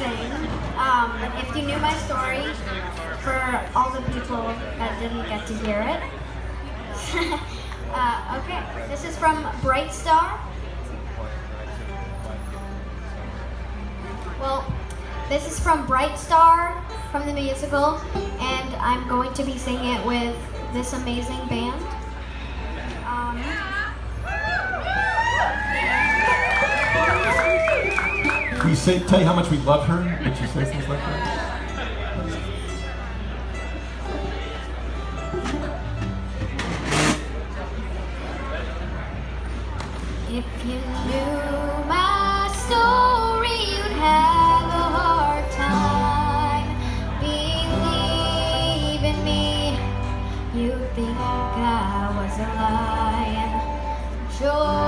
Um, if you knew my story, for all the people that didn't get to hear it. uh, okay, this is from Bright Star. Well, this is from Bright Star from the musical, and I'm going to be singing it with this amazing band. We say, tell you how much we love her, and she says things like that. If you knew my story, you'd have a hard time believing me. You'd think I was a lion. Sure.